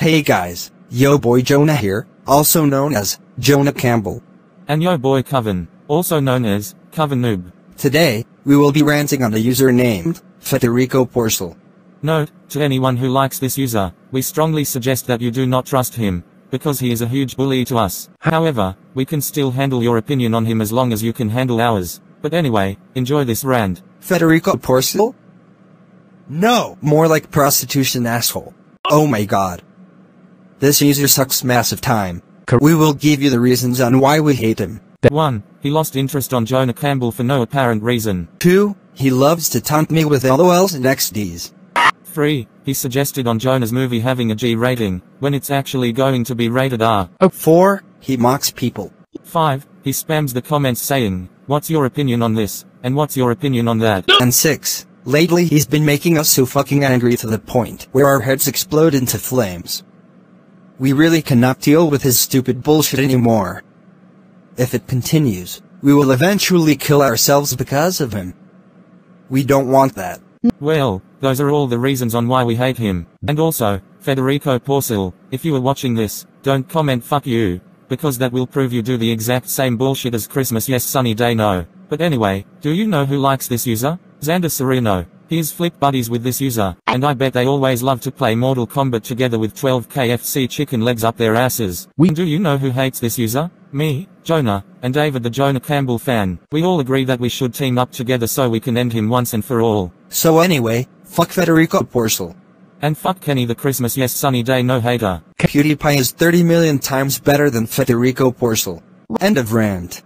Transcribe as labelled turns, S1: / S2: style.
S1: Hey guys, yo boy Jonah here, also known as Jonah Campbell.
S2: And yo boy Coven, also known as Coven Noob.
S1: Today, we will be ranting on a user named Federico Porcel.
S2: Note, to anyone who likes this user, we strongly suggest that you do not trust him, because he is a huge bully to us. However, we can still handle your opinion on him as long as you can handle ours. But anyway, enjoy this rant.
S1: Federico Porcel? No, more like prostitution asshole. Oh my god. This user sucks massive time. We will give you the reasons on why we hate him.
S2: 1. He lost interest on Jonah Campbell for no apparent reason.
S1: 2. He loves to taunt me with LOLs and XDs.
S2: 3. He suggested on Jonah's movie having a G rating, when it's actually going to be rated R.
S1: 4. He mocks people.
S2: 5. He spams the comments saying, what's your opinion on this, and what's your opinion on that?
S1: And 6. Lately he's been making us so fucking angry to the point where our heads explode into flames. We really cannot deal with his stupid bullshit anymore. If it continues, we will eventually kill ourselves because of him. We don't want that.
S2: Well, those are all the reasons on why we hate him. And also, Federico Porcel, if you are watching this, don't comment fuck you, because that will prove you do the exact same bullshit as Christmas yes sunny day no. But anyway, do you know who likes this user? Xander Sereno. He is flip buddies with this user, and I bet they always love to play Mortal Kombat together with 12 KFC chicken legs up their asses. We do you know who hates this user? Me, Jonah, and David the Jonah Campbell fan. We all agree that we should team up together so we can end him once and for all.
S1: So anyway, fuck Federico Porcel.
S2: And fuck Kenny the Christmas yes sunny day no hater.
S1: PewDiePie is 30 million times better than Federico Porcel. End of rant.